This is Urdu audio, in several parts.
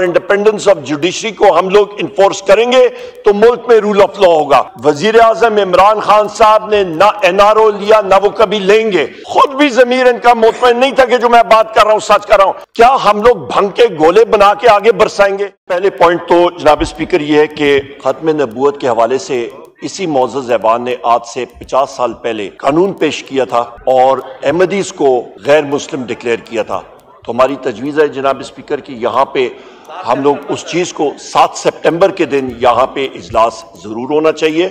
انڈیپینڈنس آف جوڈیشری کو ہم لوگ انفورس کریں گے تو ملک میں رول آف لا ہوگا۔ وزیر اعظم عمران خان صاحب نے نہ این آر او لیا نہ وہ کبھی لیں گے۔ خود بھی ضمیر ان کا مطمئن نہیں تھا کہ جو میں بات کر رہا ہوں، سچ کر رہا ہوں۔ کیا ہم لوگ بھنگ کے گولے بنا کے آگے برسائیں گے؟ پہلے پوائنٹ تو جناب اسپیکر یہ ہے کہ ختم نبوت کے حوالے سے اسی معزز زیبان نے آج سے پچاس سال پہلے قانون پیش کیا تھا اور احمدیز کو غیر مسلم ڈکلیئر کیا تھا۔ تو ہماری تجویز ہے جناب اسپیکر کی، یہاں پہ ہم لوگ اس چیز کو سات سپٹمبر کے دن یہاں پہ اجلاس ضرور ہونا چاہیے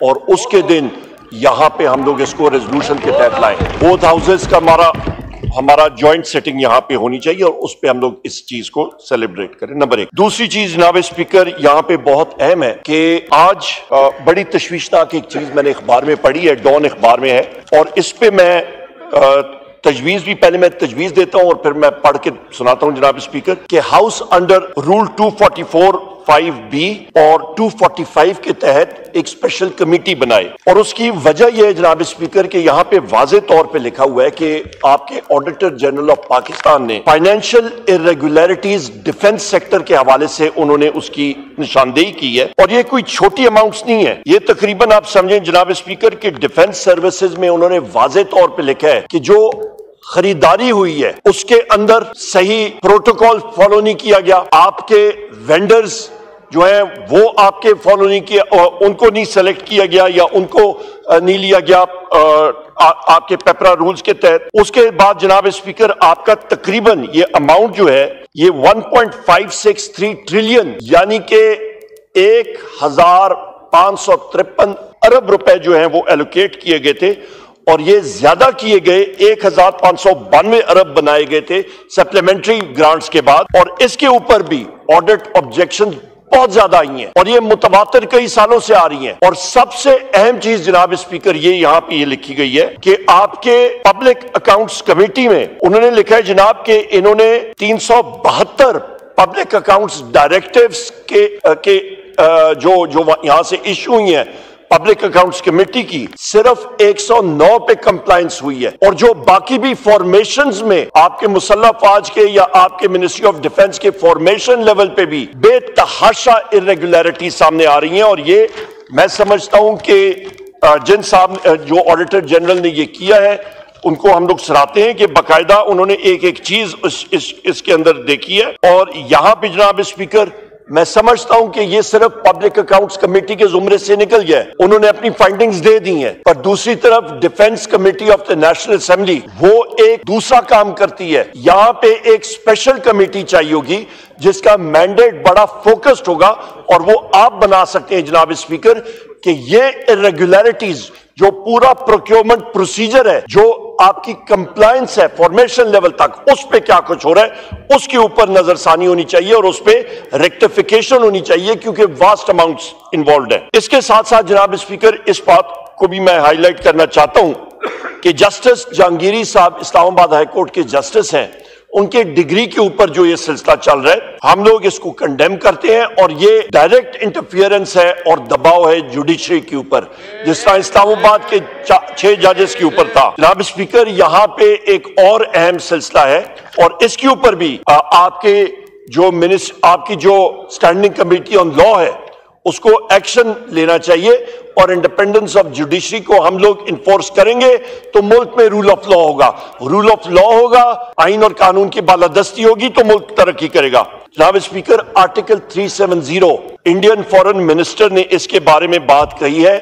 اور اس کے دن یہاں پہ ہم لوگ اس کو ریزولوشن کے تحت لائیں۔ بوتھ ہاؤسز کا ہمارا ہمارا جوائنٹ سیٹنگ یہاں پہ ہونی چاہیے اور اس پہ ہم لوگ اس چیز کو سیلیبریٹ کریں۔ نمبر ایک۔ دوسری چیز جناب اسپیکر یہاں پہ بہت اہم ہے کہ آج بڑی تشویشناک ایک چیز میں نے اخبار میں پڑھی ہے ڈون اخبار میں ہے اور اس پہ میں تجویز بھی پہلے میں تجویز دیتا ہوں اور پھر میں پڑھ کے سناتا ہوں جناب اسپیکر کہ house under rule 244 five B اور 245 کے تحت ایک اسپیشل کمیٹی بنائے اور اس کی وجہ یہ ہے جناب اسپیکر کہ یہاں پہ واضح طور پہ لکھا ہوا ہے کہ آپ کے آڈیٹر جنرل آف پاکستان نے فائنینشیل ارریگولیرٹیز ڈیفنس سیکٹر کے حوالے سے انہوں نے اس کی نشاندہی کی ہے اور یہ کوئی چھوٹی اماؤنٹس نہیں ہے۔ یہ تقریباً آپ سمجھیں جناب اسپیکر کہ ڈیفنس سروسز میں انہوں نے واضح طور پہ لکھا ہے کہ جو خریداری ہوئی ہے، اس کے اندر صحیح پروٹوکول فالو نہیں کیا گیا۔ آپ کے وینڈرز جو ہیں، وہ آپ کے فالو نہیں کیا ان کو نہیں سلیکٹ کیا گیا یا ان کو نہیں لیا گیا آپ کے پیپرا رولز کے تحت۔ اس کے بعد جناب اسپیکر آپ کا تقریباً یہ اماؤنٹ جو ہے، یہ 1.563 ٹریلین یعنی کہ ایک ہزار پانچ سو ترپن ارب روپے جو ہیں وہ ایلوکیٹ کیے گئے تھے۔ اور یہ زیادہ کیے گئے ایک ہزار پانچ سو بانوے ارب بنائے گئے تھے سپلیمنٹری گرانٹس کے بعد اور اس کے اوپر بھی آڈٹ آبجیکشن بہت زیادہ آئی ہیں اور یہ متباتر کئی سالوں سے آ رہی ہیں اور سب سے اہم چیز جناب اسپیکر یہ یہاں پہ یہ لکھی گئی ہے کہ آپ کے پبلک اکاؤنٹس کمیٹی میں انہوں نے لکھا ہے جناب کہ انہوں نے تین سو بہتر پبلک اکاؤنٹس ڈائریکٹیوز کے جو جو یہاں سے ایشو ہوئی ہیں پبلک اکاؤنٹس کمیٹی کی صرف ایک سو نو پہ کمپلائنس ہوئی ہے۔ اور جو باقی بھی فارمیشنز میں آپ کے مسلح فاج کے یا آپ کے منسٹری آف ڈیفنس کے فارمیشن لیول پہ بھی بے تحاشا ارریگولیرٹی سامنے آ رہی ہیں۔ اور یہ میں سمجھتا ہوں کہ جن صاحب جو آڈیٹر جنرل نے یہ کیا ہے ان کو ہم لوگ سراتے ہیں کہ باقاعدہ انہوں نے ایک ایک چیز اس, اس, اس کے اندر دیکھی ہے۔ اور یہاں پہ جناب اسپیکر میں سمجھتا ہوں کہ یہ صرف پبلک اکاؤنٹس کمیٹی کے زمرے سے نکل گیا ہے۔ انہوں نے اپنی فائنڈنگز دے دی ہیں۔ پر دوسری طرف defence committee of the national assembly وہ ایک دوسرا کام کرتی ہے۔ یہاں پہ ایک اسپیشل کمیٹی چاہیے ہوگی جس کا مینڈیٹ بڑا فوکسڈ ہوگا اور وہ آپ بنا سکتے ہیں جناب اسپیکر کہ یہ ارریگولیرٹیز جو پورا پروکیومنٹ پروسیجر ہے، جو آپ کی کمپلائنس ہے فارمیشن لیول تک، اس پہ کیا کچھ ہو رہا ہے؟ اس کے اوپر نظر ثانی ہونی چاہیے اور اس پہ ریکٹیفیکیشن ہونی چاہیے کیونکہ واسٹ اماؤنٹس انوالوڈ ہیں۔ اس کے ساتھ ساتھ جناب اسپیکر اس بات کو بھی میں ہائی لائٹ کرنا چاہتا ہوں کہ جسٹس جہانگیری صاحب اسلام آباد ہائی کورٹ کے جسٹس ہیں۔ ان کے ڈگری کے اوپر جو یہ سلسلہ چل رہا ہے، ہم لوگ اس کو کنڈیم کرتے ہیں اور یہ ڈائریکٹ انٹرفیئرنس ہے اور دباؤ ہے جوڈیشری کے اوپر۔ جس طرح اسلام آباد کے چھ ججز کے اوپر تھا۔ جناب اسپیکر یہاں پہ ایک اور اہم سلسلہ ہے اور اس کے اوپر بھی آپ کے جو آپ کی جو اسٹینڈنگ کمیٹی آن لا ہے اس کو ایکشن لینا چاہیے اور انڈیپینڈنس آف جوڈیشری کو ہم لوگ انفورس کریں گے تو ملک میں رول آف لا ہوگا۔ رول آف لا ہوگا، آئین اور قانون کی بالادستی ہوگی تو ملک ترقی کرے گا۔ جناب speaker article 370 Indian foreign minister نے اس کے بارے میں بات کہی ہے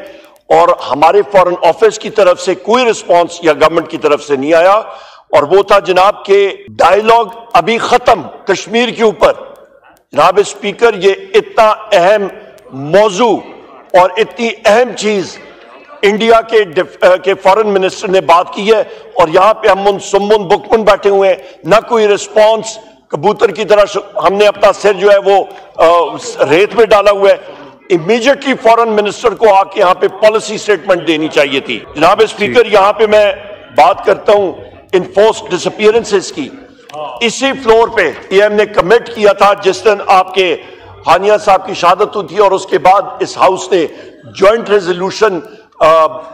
اور ہمارے فورن آفس کی طرف سے کوئی رسپانس یا گورنمنٹ کی طرف سے نہیں آیا۔ اور وہ تھا جناب کے ڈائیلاگ ابھی ختم کشمیر کے اوپر۔ جناب اسپیکر یہ اتنا اہم موضوع اور اتنی اہم چیز انڈیا کے کے فورن منسٹر نے بات کی ہے اور یہاں پہ ہم سمن بکمن بیٹھے ہوئے ہیں۔ نہ کوئی رسپانس کبوتر کی طرح ہم نے اپنا سر جو ہے وہ ریت میں ڈالا ہوا ہے۔ امیجیٹلی فورن منسٹر کو آ کے یہاں پہ پالیسی سٹیٹمنٹ دینی چاہیے تھی۔ جناب اسپیکر جی۔ یہاں پہ میں بات کرتا ہوں انفورس ڈسپیرنسز کی۔ اسی فلور پہ پی ایم نے کمٹ کیا تھا جس دن آپ کے ہانیہ صاحب کی شہادت ہوئی تھی اور اس کے بعد اس ہاؤس نے جوائنٹ ریزولوشن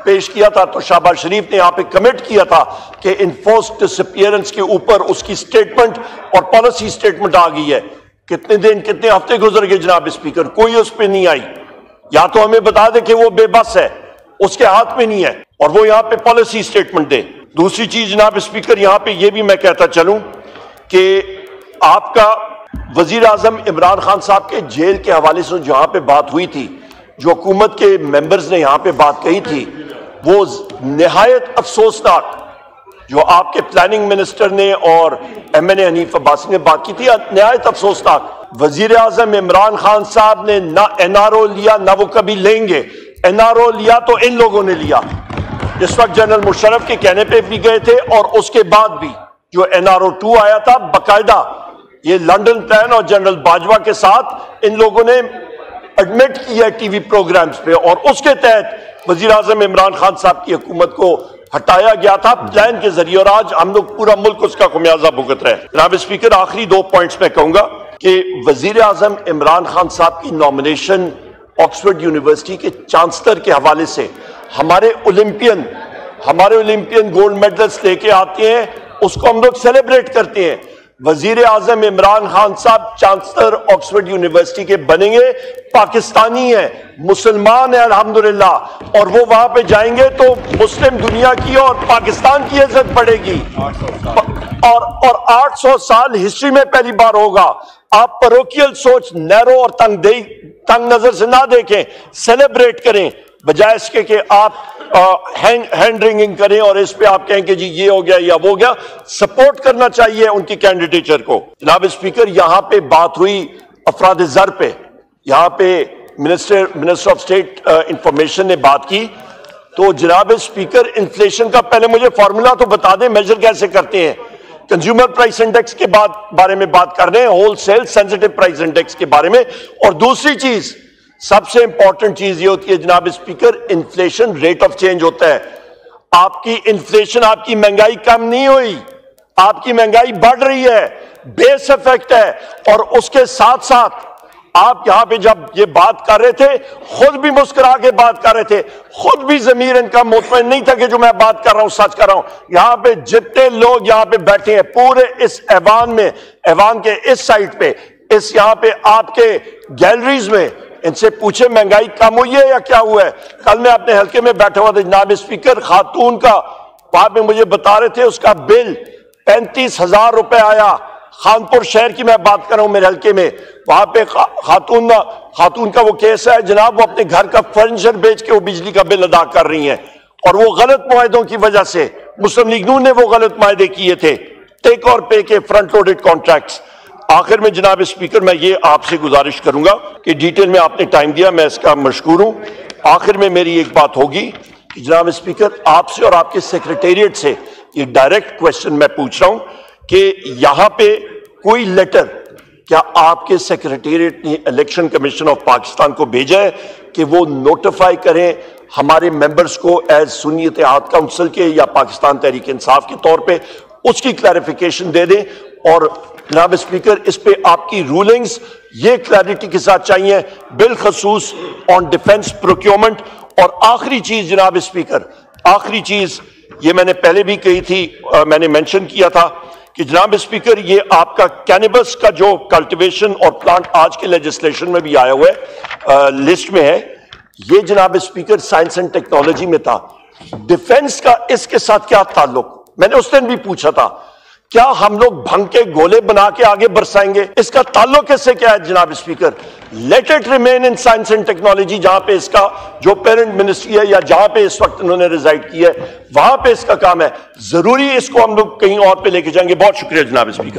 پیش کیا تھا۔ تو شہباز شریف نے یہاں پہ کمٹ کیا تھا کہ انفورس ڈسپیرنس کے اوپر اس کی سٹیٹمنٹ اور پالیسی سٹیٹمنٹ آ گئی ہے۔ کتنے دن، کتنے ہفتے گزر گئے جناب اسپیکر کوئی اس پہ نہیں آئی۔ یا تو ہمیں بتا دے کہ وہ بے بس ہے، اس کے ہاتھ میں نہیں ہے اور وہ یہاں پہ پالیسی سٹیٹمنٹ دے۔ دوسری چیز جناب اسپیکر یہاں پہ یہ بھی میں کہتا چلوں کہ آپ کا وزیر اعظم عمران خان صاحب کے جیل کے حوالے سے جہاں پہ بات ہوئی تھی، جو حکومت کے ممبرز نے یہاں پہ بات کہی تھی، وہ نہایت افسوسناک جو آپ کے پلاننگ منسٹر نے اور M N A Hanif Abbasi نے بات کی تھی، نہایت افسوسناک وزیر اعظم عمران خان صاحب نے نہ این آر او لیا، نہ وہ کبھی لیں گے۔ این آر او لیا تو ان لوگوں نے لیا۔ جس وقت جنرل مشرف کے کہنے پہ بھی گئے تھے اور اس کے بعد بھی جو این آر او ٹو آیا تھا، باقاعدہ یہ لنڈن پلان اور جنرل باجوہ کے ساتھ ان لوگوں نے ایڈمٹ کیا ٹی وی پروگرامز پہ اور اس کے تحت وزیر اعظم عمران خان صاحب کی حکومت کو ہٹایا گیا تھا پلان کے ذریعے اور آج ہم لوگ پورا ملک اس کا خمیازہ بھگت رہے ہیں۔ جناب اسپیکر، آخری دو پوائنٹس میں کہوں گا کہ وزیر اعظم عمران خان صاحب کی نومنیشن آکسفرڈ یونیورسٹی کے چانسلر کے حوالے سے ہمارے اولمپئن ہمارے اولمپئن گولڈ میڈلز لے کے آتے ہیں، اس کو ہم لوگ سیلیبریٹ کرتے ہیں۔ وزیر اعظم عمران خان صاحب چانسلر آکسفرڈ یونیورسٹی کے بنیں گے، پاکستانی ہیں، مسلمان ہیں الحمدللہ، اور وہ وہاں پہ جائیں گے تو مسلم دنیا کی اور پاکستان کی عزت بڑھے گی۔ اور اور آٹھ سو سال ہسٹری میں پہلی بار ہوگا۔ آپ پروکیل سوچ، نیرو اور تنگ دے تنگ نظر سے نہ دیکھیں سیلیبریٹ کریں۔ بجائے اس کے کہ آپ ہینڈ رنگنگ کریں اور اس پہ آپ کہیں کہ جی یہ ہو گیا، یا وہ گیا سپورٹ کرنا چاہیے ان کی کینڈیڈیچر کو۔ جناب اسپیکر یہاں پہ بات ہوئی افراد زر پہ۔ یہاں پہ minister minister of state information نے بات کی۔ تو جناب اسپیکر انفلیشن کا پہلے مجھے فارمولا تو بتا دیں میجر کیسے کرتے ہیں۔ کنزیومر پرائس انڈیکس کے بارے میں بات کر رہے ہیں wholesale sensitive price index کے بارے میں۔ اور دوسری چیز سب سے امپورٹنٹ چیز یہ ہوتی ہے جناب speaker inflation rate of change ہوتا ہے۔ آپ کی انفلیشن آپ کی مہنگائی کم نہیں ہوئی۔ آپ کی مہنگائی بڑھ رہی ہے۔ بیس افیکٹ ہے۔ اور اس کے ساتھ ساتھ آپ یہاں پہ جب یہ بات کر رہے تھے، خود بھی مسکرا کے بات کر رہے تھے۔ خود بھی ضمیر ان کا مطمئن نہیں تھا کہ جو میں بات کر رہا ہوں، سچ کر رہا ہوں۔ یہاں پہ جتنے لوگ یہاں پہ بیٹھے ہیں، پورے اس ایوان میں، ایوان کے اس سائٹ پہ، اس یہاں پہ آپ کے گیلریز میں ان سے پوچھے مہنگائی کم ہوئی ہے یا کیا ہوا ہے؟ کل میں اپنے حلقے میں بیٹھا ہوا تھا جناب اسپیکر، خاتون کا وہاں پہ مجھے بتا رہے تھے اس کا بل پینتیس ہزار روپے آیا۔ خانپور شہر کی میں بات کر رہا ہوں میرے حلقے میں۔ وہاں پہ خاتون خاتون کا وہ کیس ہے۔ جناب وہ اپنے گھر کا فرنیچر بیچ کے وہ بجلی کا بل ادا کر رہی ہیں۔ اور وہ غلط معاہدوں کی وجہ سے مسلم لیگ نون نے وہ غلط معاہدے کیے تھے۔ ٹیک اور پے کے فرنٹ لوڈڈ کانٹریکٹس آخر میں جناب اسپیکر میں یہ آپ سے گزارش کروں گا کہ ڈیٹیل میں آپ نے ٹائم دیا، میں اس کا مشکور ہوں۔ آخر میں میری ایک بات ہوگی کہ جناب اسپیکر آپ سے اور آپ کے سیکرٹیریٹ سے یہ ڈائریکٹ کوشچن میں پوچھ رہا ہوں کہ یہاں پہ کوئی لیٹر کیا آپ کے سیکرٹیریٹ نے الیکشن کمیشن آف پاکستان کو بھیجا ہے کہ وہ نوٹیفائی کریں ہمارے ممبرز کو ایز سنی اتحاد کاؤنسل کے یا پاکستان تحریک انصاف کے طور پہ، اس کی کلیریفیکیشن دے دیں۔ اور جناب اسپیکر اس پہ آپ کی رولنگز یہ کلیرٹی کے ساتھ چاہیے، بالخصوص آن ڈیفنس پروکیومنٹ اور آخری چیز جناب اسپیکر آخری چیز یہ میں نے پہلے بھی کہی تھی میں نے مینشن کیا تھا کہ جناب اسپیکر یہ آپ کا کینیبس کا جو کلٹیویشن اور پلانٹ آج کے لیجسلیشن میں بھی آیا ہوا ہے لسٹ میں ہے، یہ جناب اسپیکر سائنس اینڈ ٹیکنالوجی میں تھا۔ ڈیفنس کا اس کے ساتھ کیا تعلق؟ میں نے اس دن بھی پوچھا تھا۔ کیا ہم لوگ بھنگ کے گولے بنا کے آگے برسائیں گے؟ اس کا تعلق اس سے کیا ہے جناب speaker? Let it remain in science and technology جہاں پہ اس کا جو پیرنٹ منسٹری ہے یا جہاں پہ اس وقت انہوں نے ریزائڈ کیا ہے، وہاں پہ اس کا کام ہے۔ ضروری اس کو ہم لوگ کہیں اور پہ لے کے جائیں گے۔ بہت شکریہ جناب اسپیکر۔